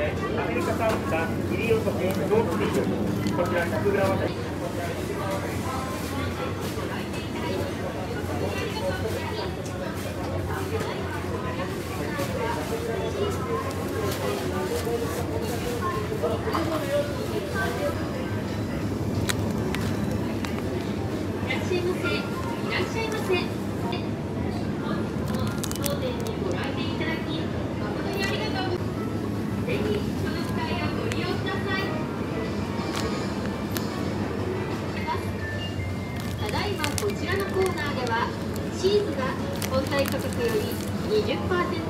でアメリカ産豚りとスこちら 100g いらっしゃいませ。いらっしゃいませ。チーズが本体価格より20%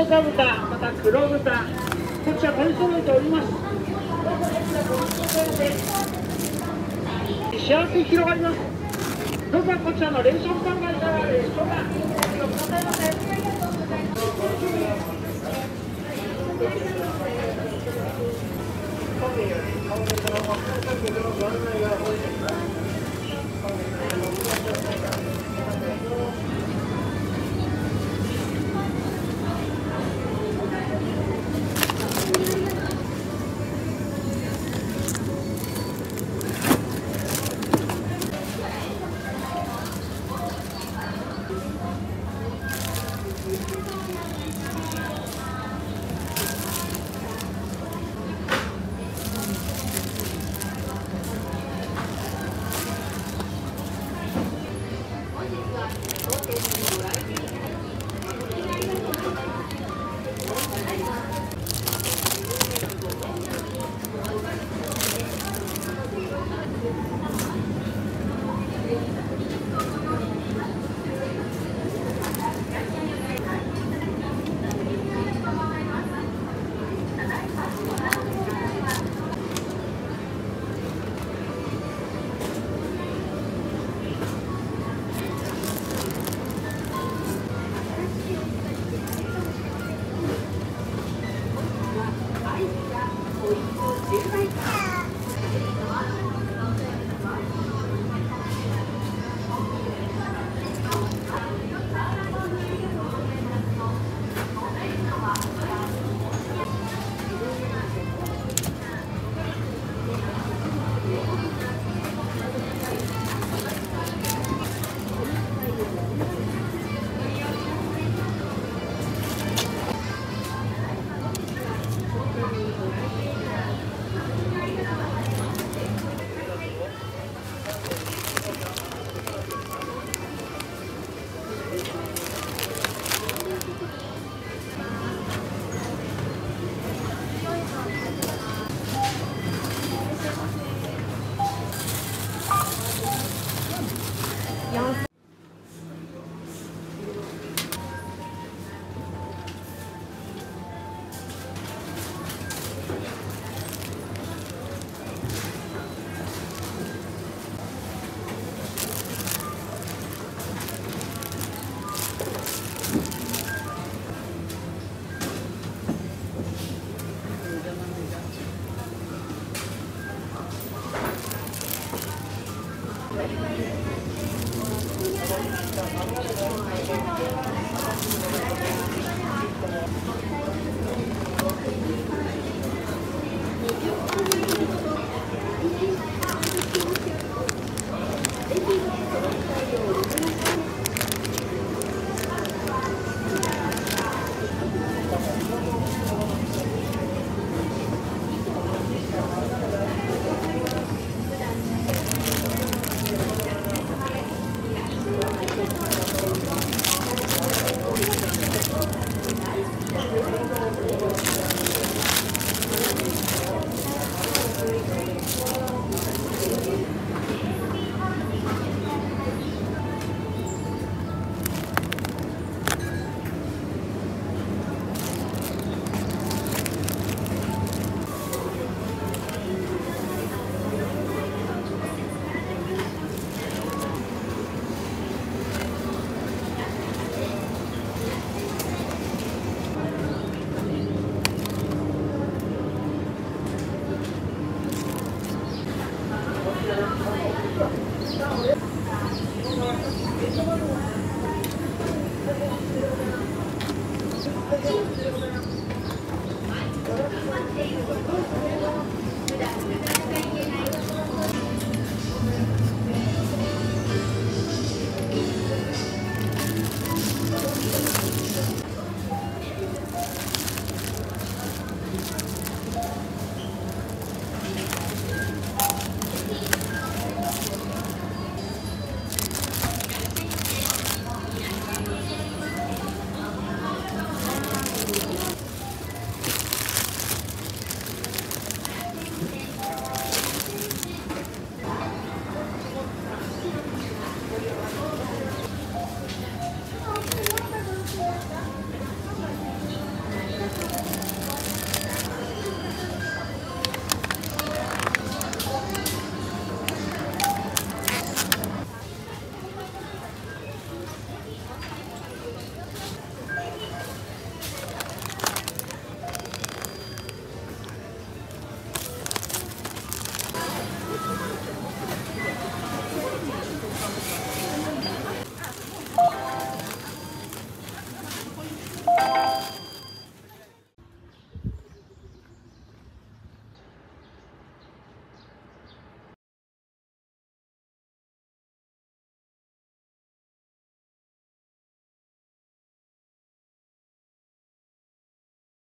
「赤豚また黒豚こちら取り揃えております。幸せ広がります。どうかこちらの冷食販売いかが。でしょうかはい。